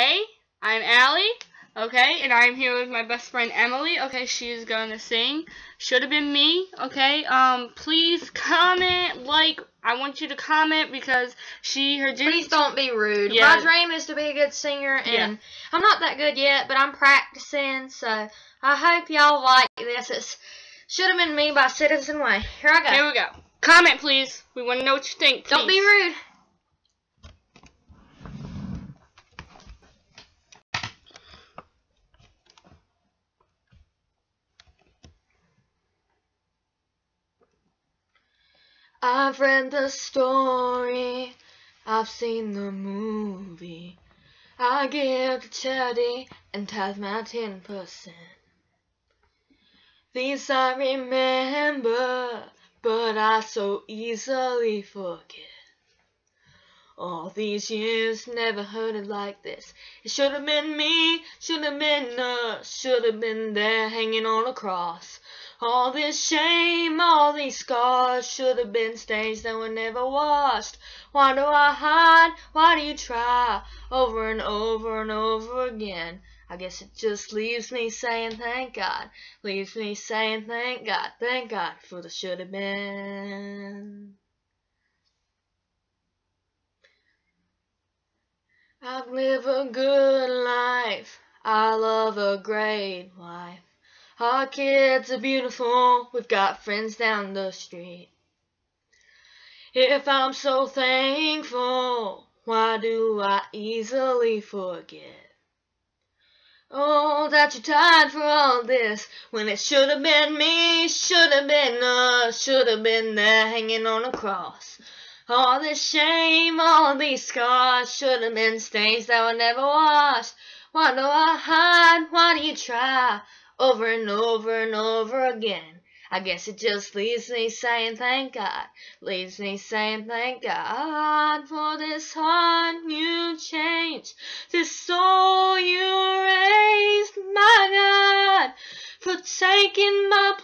Hey, I'm Allie. Okay, and I'm here with my best friend Emily. Okay, she's gonna sing. Should have been me. Okay, um, please comment, like. I want you to comment because she her Please don't be rude. Yeah. My dream is to be a good singer, and Yeah. I'm not that good yet, but I'm practicing. So I hope y'all like this. It should have been me by Citizen Way. Here I go. Here we go. Comment, please. We want to know what you think. don't be rude. I've read the story, I've seen the movie. I give charity and tithe my ten percent. These I remember, but I so easily forget. All these years never heard it like this. It should have been me, should have been us, should have been there hanging on a cross. All this shame, all these scars should have been stains that were never washed. Why do I hide? Why do you try? Over and over and over again. I guess it just leaves me saying thank God. Leaves me saying thank God, thank God for the should have been. I've lived a good life. I love a great wife. Our kids are beautiful. We've got friends down the street. If I'm so thankful, why do I easily forget? Oh, that you died for all this when it should have been me, should have been us, should have been there hanging on a cross. All this shame, all these scars should have been stains that were never washed. Why do I hide? Why do you try? Over and over and over again. I guess it just leaves me saying thank God. Leaves me saying thank God for this heart you changed, this soul you raised, my God, for taking my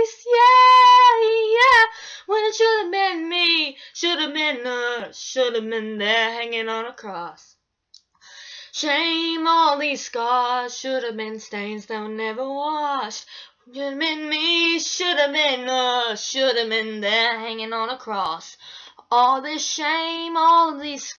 place. Yeah, yeah. When it should have been me, should have been us, should have been there hanging on a cross. Shame, all these scars should have been stains that were never washed. Should have been me, should have been us, should have been there hanging on a cross. All this shame, all these